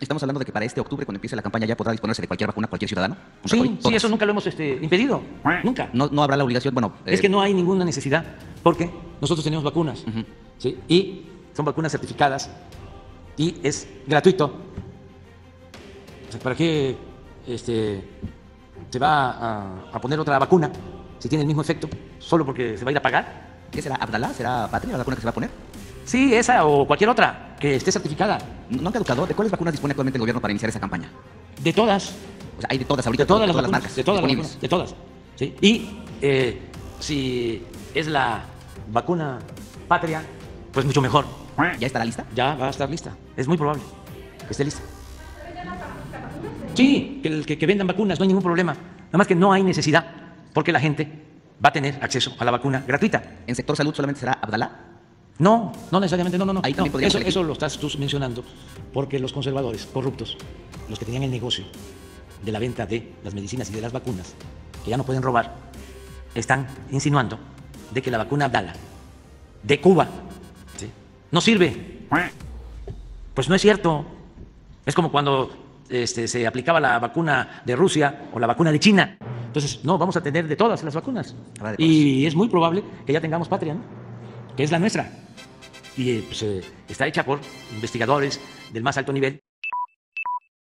Estamos hablando de que para este octubre, cuando empiece la campaña, ya podrá disponerse de cualquier vacuna cualquier ciudadano. Sí, sí, eso nunca lo hemos este, impedido. Nunca. No, no habrá la obligación, bueno... Es eh, que no hay ninguna necesidad porque nosotros tenemos vacunas y son vacunas certificadas y es gratuito. O sea, ¿Para qué este, se va a, a poner otra vacuna si tiene el mismo efecto solo porque se va a ir a pagar? ¿Qué será? ¿Abdalá? ¿Será Patria la vacuna que se va a poner? Sí, esa o cualquier otra que esté certificada. ¿No han caducado? ¿De cuáles vacunas dispone actualmente el gobierno para iniciar esa campaña? De todas. O sea, hay de todas ahorita, De todas las todas vacunas. marcas de todas las disponibles. vacunas. De todas. ¿sí? Y eh, si es la vacuna patria, pues mucho mejor. ¿Ya estará lista? ya va a estar lista. Es muy probable que esté lista. Sí, que, que, que vendan vacunas, no hay ningún problema. Nada más que no hay necesidad, porque la gente va a tener acceso a la vacuna gratuita. ¿En sector salud solamente será Abdalá? No, no necesariamente, no, no, no. Ahí No, eso, lo estás tú mencionando, porque los conservadores corruptos, los que tenían el negocio de la venta de las medicinas y de las vacunas, que ya no pueden robar, están insinuando de que la vacuna Abdala de Cuba ¿sí? no sirve. Pues no es cierto. Es como cuando este, se aplicaba la vacuna de Rusia o la vacuna de China. Entonces, no, vamos a tener de todas las vacunas. De Y es muy probable que ya tengamos patria, ¿no? que es la nuestra. Y eh, pues, eh, está hecha por investigadores del más alto nivel.